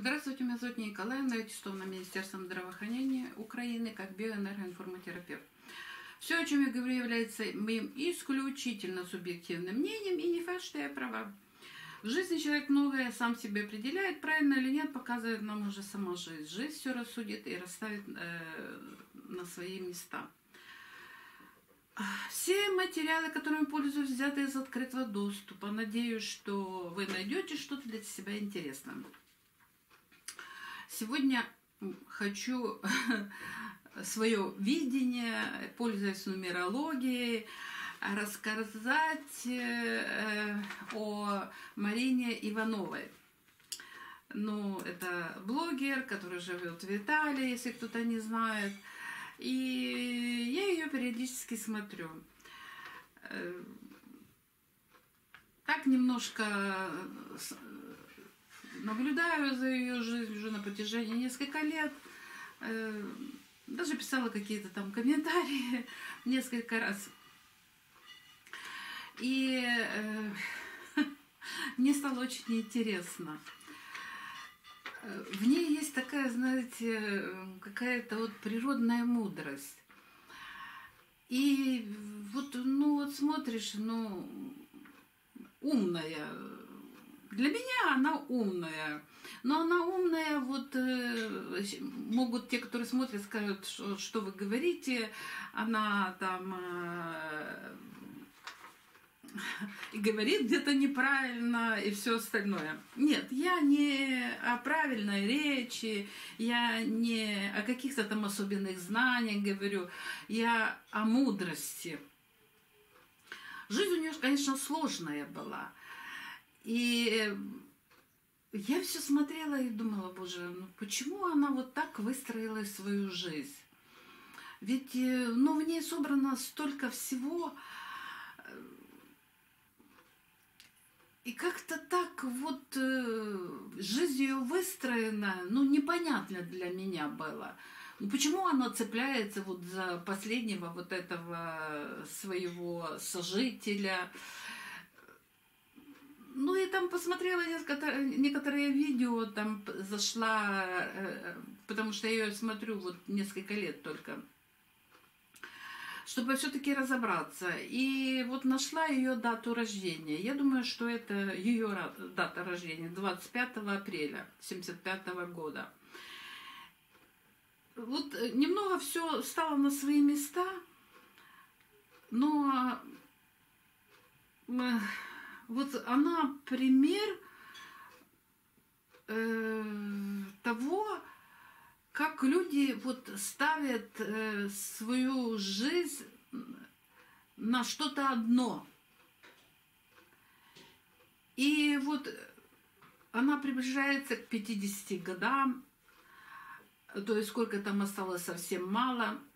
Здравствуйте, меня зовут Николаевна, я аттестована Министерством здравоохранения Украины как биоэнергоинформатерапевт. Все, о чем я говорю, является моим исключительно субъективным мнением и не факт, что я права. В жизни человек многое сам себе определяет, правильно или нет, показывает нам уже сама жизнь. Жизнь все рассудит и расставит э, на свои места. Все материалы, которыми пользуюсь, взяты из открытого доступа. Надеюсь, что вы найдете что-то для себя интересное. Сегодня хочу свое видение, пользуясь нумерологией, рассказать э, о Марине Ивановой. Ну, это блогер, который живет в Италии, если кто-то не знает. И я ее периодически смотрю. Э, так немножко наблюдаю за ее жизнью уже на протяжении нескольких лет. Э, даже писала какие-то там комментарии несколько раз. И э, мне стало очень интересно. В ней есть такая, знаете, какая-то вот природная мудрость. И вот, ну вот смотришь, ну, умная, для меня она умная. Но она умная, вот э, могут те, которые смотрят, скажут, что, что вы говорите, она там э, и говорит где-то неправильно и все остальное. Нет, я не о правильной речи, я не о каких-то там особенных знаниях говорю, я о мудрости. Жизнь у нее, конечно, сложная была. И э, я все смотрела и думала, боже, ну почему она вот так выстроила свою жизнь? Ведь э, ну, в ней собрано столько всего, э, и как-то так вот жизнь ее выстроена, ну, непонятно для меня было. Ну, почему она цепляется вот за последнего вот этого своего сожителя? Ну и там посмотрела некоторые видео, там зашла, э, потому что я ее смотрю вот несколько лет только, чтобы все-таки разобраться. И вот нашла ее дату рождения. Я думаю, что это ее дата рождения, 25 апреля 75 года. Вот э, немного все стало на свои места, но вот она пример э, того, как люди вот ставят э, свою жизнь на что-то одно. И вот она приближается к 50 годам, то есть сколько там осталось совсем мало –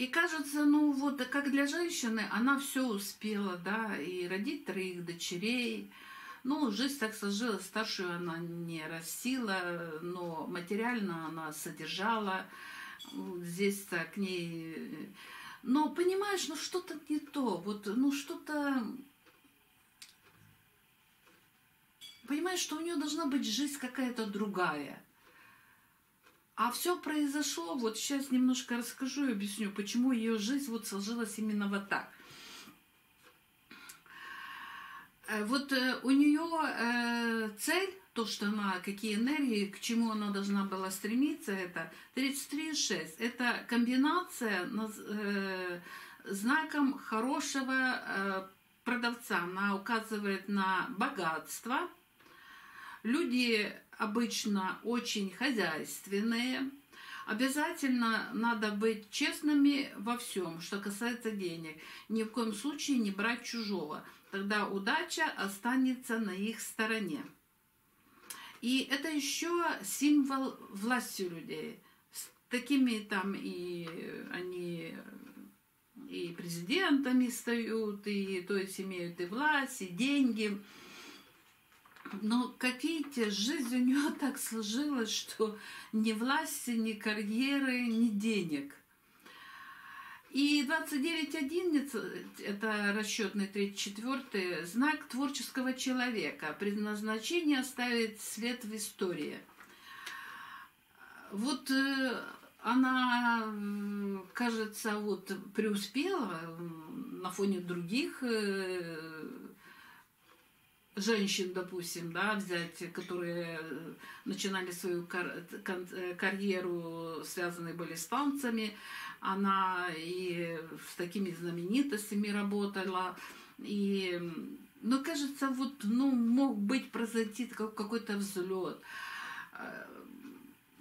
и кажется, ну вот, как для женщины, она все успела, да, и родить троих дочерей. Ну, жизнь так сложилась, старшую она не растила, но материально она содержала. Здесь к ней... Но понимаешь, ну что-то не то, вот, ну что-то... Понимаешь, что у нее должна быть жизнь какая-то другая. А все произошло, вот сейчас немножко расскажу и объясню, почему ее жизнь вот сложилась именно вот так. Э, вот э, у нее э, цель, то, что она, какие энергии, к чему она должна была стремиться, это 33,6. Это комбинация знаком хорошего продавца. Она указывает на богатство. Люди обычно очень хозяйственные. Обязательно надо быть честными во всем, что касается денег. Ни в коем случае не брать чужого. Тогда удача останется на их стороне. И это еще символ власти людей. С такими там и они и президентами стают, и то есть имеют и власть, и деньги. Но, как видите, жизнь у нее так сложилась, что ни власти, ни карьеры, ни денег. И 29.11, это расчетный 34 знак творческого человека. Предназначение оставить след в истории. Вот э, она, кажется, вот преуспела на фоне других э, женщин, допустим, да, взять, которые начинали свою э, карьеру, связанные были с танцами, она и с такими знаменитостями работала. И, ну, кажется, вот, ну, мог быть произойти какой-то взлет. Э,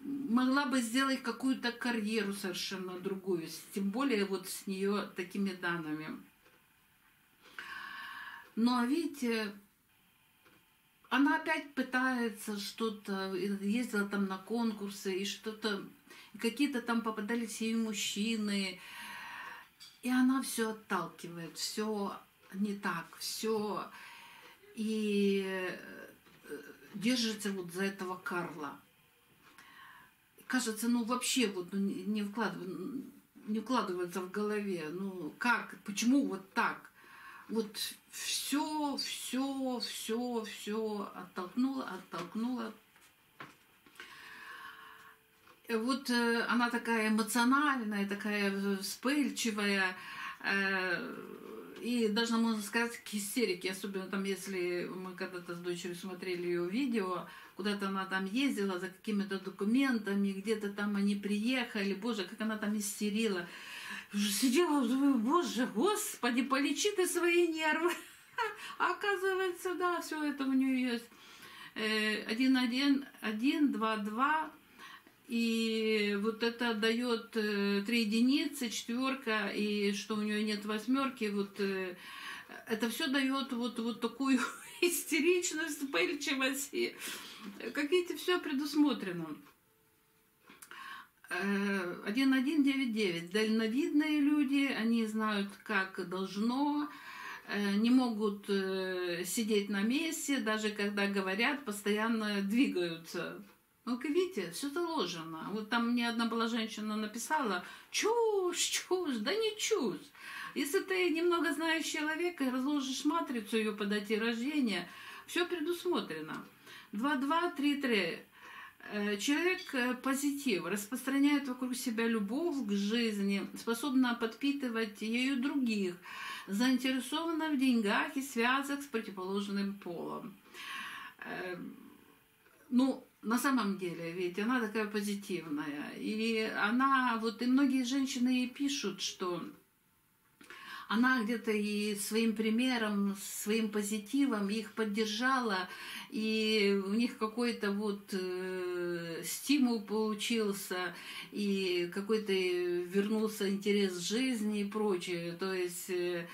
могла бы сделать какую-то карьеру совершенно другую, тем более вот с нее такими данными. Но видите, она опять пытается что-то, ездила там на конкурсы и что-то какие-то там попадались ей мужчины, и она все отталкивает, все не так, все и э, держится вот за этого Карла. Кажется, ну вообще вот не, вкладывается, не вкладывается в голове, ну как, почему вот так? Вот все, все, все, все оттолкнула, оттолкнула, вот э, она такая эмоциональная, такая вспыльчивая, э, и даже, можно сказать, к истерике, особенно там, если мы когда-то с дочерью смотрели ее видео, куда-то она там ездила за какими-то документами, где-то там они приехали, боже, как она там истерила. Сидела, боже, господи, полечи ты свои нервы. Оказывается, да, все это у нее есть. Э, один, один, один, два, два, и вот это дает э, три единицы, четверка, и что у нее нет восьмерки, вот э, это все дает вот, вот такую истеричность, вспыльчивость. И, как видите, все предусмотрено. 1199. Э, Дальновидные люди, они знают, как должно, не могут сидеть на месте, даже когда говорят, постоянно двигаются. Ну-ка, видите, все заложено. Вот там мне одна была женщина написала, чушь, чушь, да не чушь. Если ты немного знаешь человека и разложишь матрицу ее по дате рождения, все предусмотрено. 2233. Э, человек э, позитив, распространяет вокруг себя любовь к жизни, способна подпитывать ею других, заинтересована в деньгах и связях с противоположным полом. Э, ну, на самом деле, ведь она такая позитивная. И она, вот и многие женщины ей пишут, что она где-то и своим примером, своим позитивом их поддержала, и у них какой-то вот э, стимул получился, и какой-то вернулся интерес в жизни и прочее. То есть э,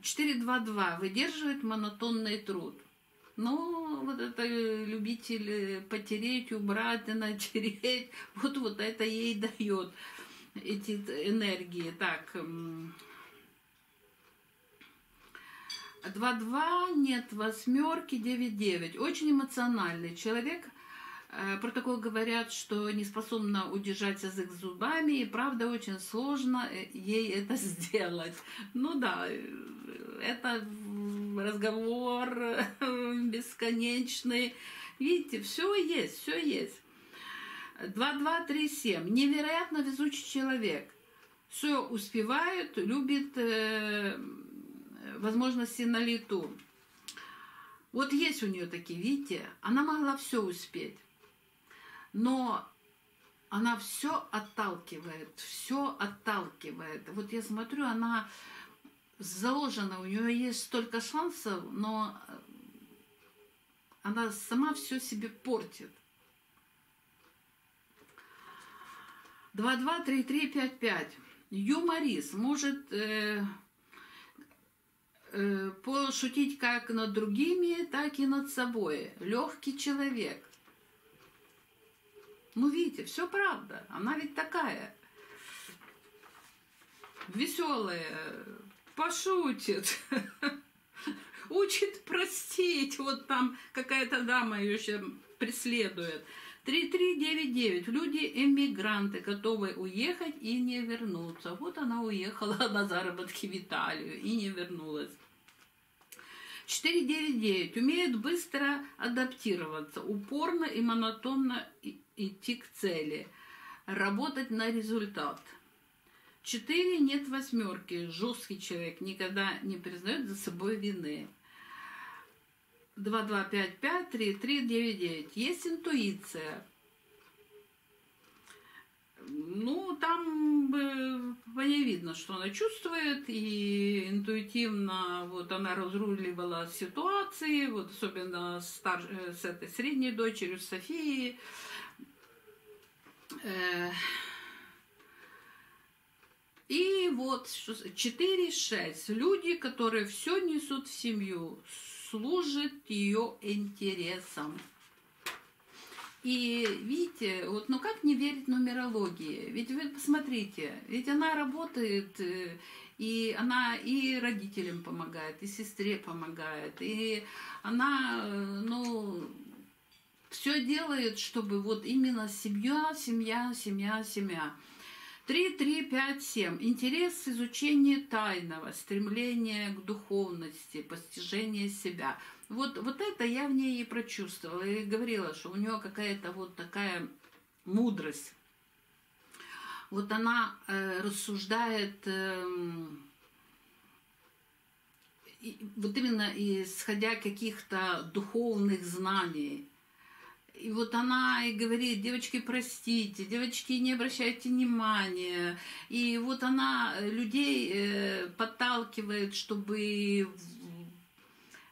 4.2.2 выдерживает монотонный труд. Но вот это любитель потереть, убрать, натереть, вот, вот это ей дает эти энергии. Так, 2-2, нет восьмерки, 9-9. Очень эмоциональный человек. Э, про такое говорят, что не способна удержать язык зубами, и правда очень сложно э, ей это сделать. Ну да, э, это разговор бесконечный. Видите, все есть, все есть. 2237. Невероятно везучий человек. Все успевает, любит э, возможности на лету. Вот есть у нее такие, видите, она могла все успеть. Но она все отталкивает, все отталкивает. Вот я смотрю, она заложена, у нее есть столько шансов, но э, она сама все себе портит. 2-2-3-3-5-5. Юморист может э, э, пошутить как над другими, так и над собой. Легкий человек. Ну, видите, все правда. Она ведь такая. Веселая, пошутит, учит простить. Вот там какая-то дама ее еще преследует. 3399. Люди эмигранты, готовы уехать и не вернуться. Вот она уехала на заработки в Италию и не вернулась. 499. Умеют быстро адаптироваться, упорно и монотонно идти к цели, работать на результат. 4. Нет восьмерки. Жесткий человек никогда не признает за собой вины. 2255 3399. Есть интуиция. Ну, там по ней видно, что она чувствует, и интуитивно вот она разруливала ситуации, вот особенно стар... Э, с этой средней дочерью, с Софией. Э, и вот 4-6. Люди, которые все несут в семью, служит ее интересам. И видите, вот, ну как не верить нумерологии? Ведь вы посмотрите, ведь она работает, э, и она и родителям помогает, и сестре помогает, и она, э, ну, все делает, чтобы вот именно семья, семья, семья, семья. 3, 3, 5, 7. Интерес изучения тайного, стремление к духовности, постижение себя. Вот, вот это я в ней и прочувствовала. И говорила, что у нее какая-то вот такая мудрость. Вот она э, рассуждает э, вот именно исходя каких-то духовных знаний. И вот она и говорит, девочки, простите, девочки, не обращайте внимания. И вот она людей э, подталкивает, чтобы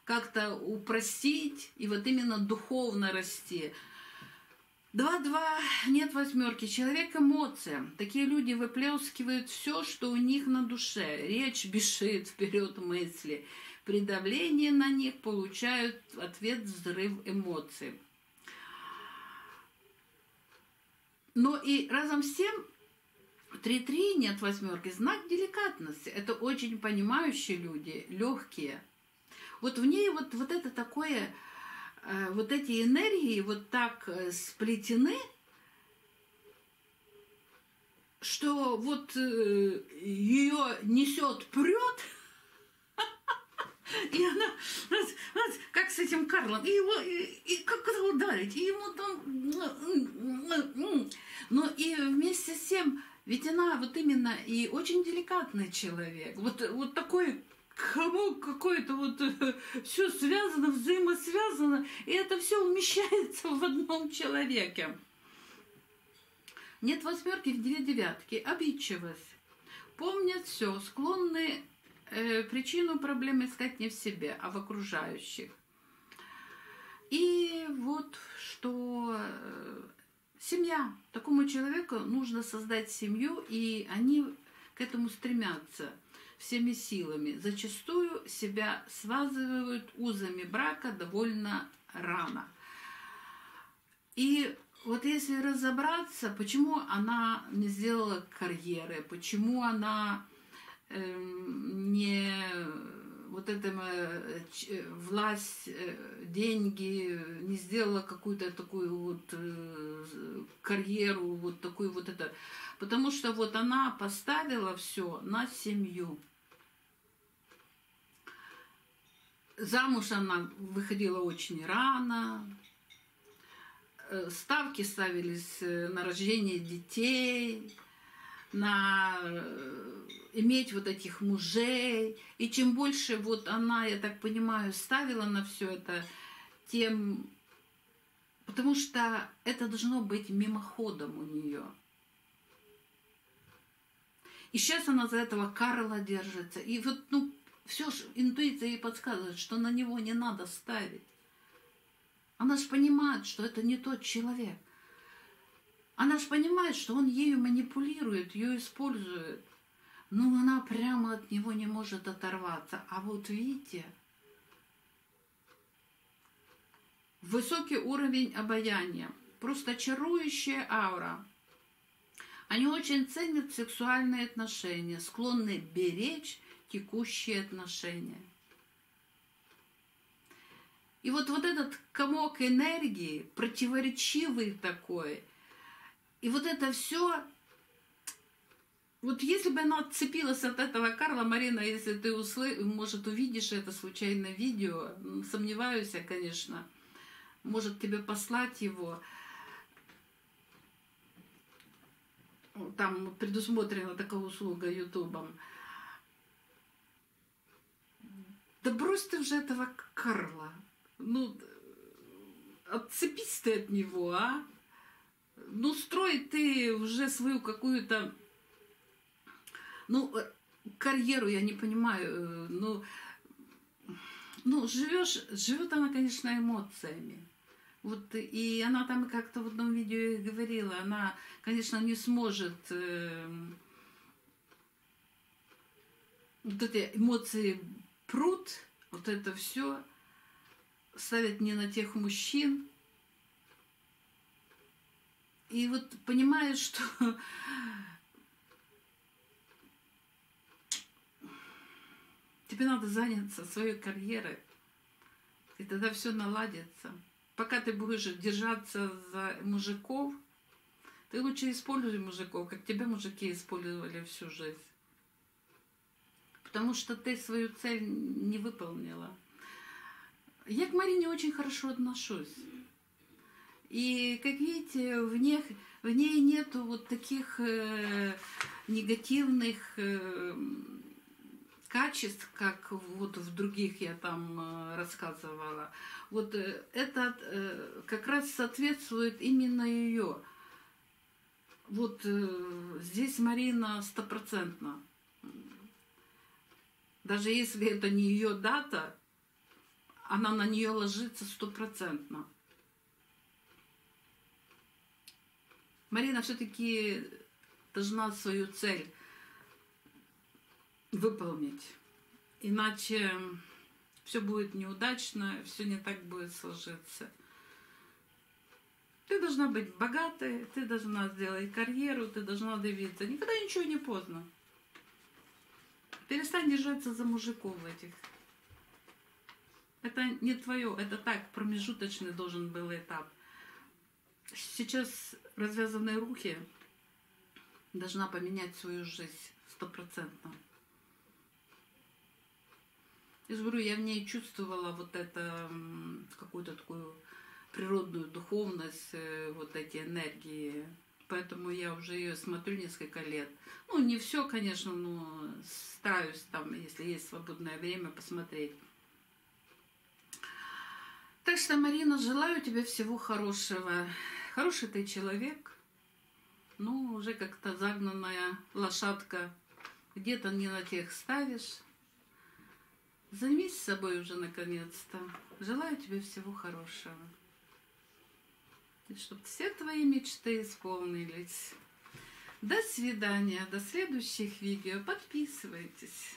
как-то упростить и вот именно духовно расти. Два-два, нет восьмерки. Человек эмоция. Такие люди выплескивают все, что у них на душе. Речь бежит вперед мысли. При давлении на них получают ответ взрыв эмоций. Но и разом с тем 3-3 нет восьмерки. Знак деликатности. Это очень понимающие люди, легкие. Вот в ней вот, вот это такое, э, вот эти энергии вот так э, сплетены, что вот э, ее несет, прет, и она, вот, вот, как с этим Карлом, и его, и, и как это ударить, и ему там, но и вместе с тем, ведь она вот именно и очень деликатный человек, вот, вот такой кому какое-то вот все связано, взаимосвязано, и это все умещается в одном человеке. Нет восьмерки в две девятки, обидчивость. Помнят все, склонны э, причину проблем искать не в себе, а в окружающих. И вот что э, семья. Такому человеку нужно создать семью, и они к этому стремятся всеми силами. Зачастую себя связывают узами брака довольно рано. И вот если разобраться, почему она не сделала карьеры, почему она не вот эта э, э, власть, э, деньги, не сделала какую-то такую вот карьеру, вот такую вот это. Потому что вот она поставила все на семью. Замуж она выходила очень рано. Ставки ставились на рождение детей, на иметь вот этих мужей. И чем больше вот она, я так понимаю, ставила на все это, тем... Потому что это должно быть мимоходом у нее. И сейчас она за этого Карла держится. И вот, ну, все же интуиция ей подсказывает, что на него не надо ставить. Она же понимает, что это не тот человек. Она же понимает, что он ею манипулирует, ее использует ну она прямо от него не может оторваться. А вот видите, высокий уровень обаяния, просто чарующая аура. Они очень ценят сексуальные отношения, склонны беречь текущие отношения. И вот, вот этот комок энергии, противоречивый такой, и вот это все, вот если бы она отцепилась от этого Карла, Марина, если ты услы... может, увидишь это случайное видео, сомневаюсь я, конечно, может тебе послать его, там предусмотрена такая услуга Ютубом. Да брось ты уже этого Карла. Ну, отцепись ты от него, а? Ну, строй ты уже свою какую-то... Ну, э, карьеру я не понимаю. Э, ну, ну живешь, живет она, конечно, эмоциями. Вот, и она там как-то в одном видео говорила, она, конечно, не сможет э, вот эти эмоции пруд, вот это все ставят не на тех мужчин. И вот понимаешь, что тебе надо заняться своей карьерой, и тогда все наладится. Пока ты будешь держаться за мужиков, ты лучше используй мужиков, как тебя мужики использовали всю жизнь. Потому что ты свою цель не выполнила. Я к Марине очень хорошо отношусь. И, как видите, в, них, в ней нету вот таких э, негативных э, качеств, как вот в других я там э, рассказывала. Вот э, это э, как раз соответствует именно ее. Вот здесь Марина стопроцентно. Даже если это не ее дата, она на нее ложится стопроцентно. Марина все-таки должна свою цель выполнить. Иначе все будет неудачно, все не так будет сложиться. Ты должна быть богатой, ты должна сделать карьеру, ты должна добиться. Никогда ничего не поздно. Перестань держаться за мужиков этих. Это не твое, это так, промежуточный должен был этап. Сейчас развязанные руки должна поменять свою жизнь стопроцентно. Я говорю, я в ней чувствовала вот это, какую-то такую природную духовность, э, вот эти энергии. Поэтому я уже ее смотрю несколько лет. Ну, не все, конечно, но стараюсь там, если есть свободное время, посмотреть. Так что, Марина, желаю тебе всего хорошего. Хороший ты человек. Ну, уже как-то загнанная лошадка. Где-то не на тех ставишь. Займись собой уже наконец-то. Желаю тебе всего хорошего. И чтобы все твои мечты исполнились. До свидания, до следующих видео. Подписывайтесь.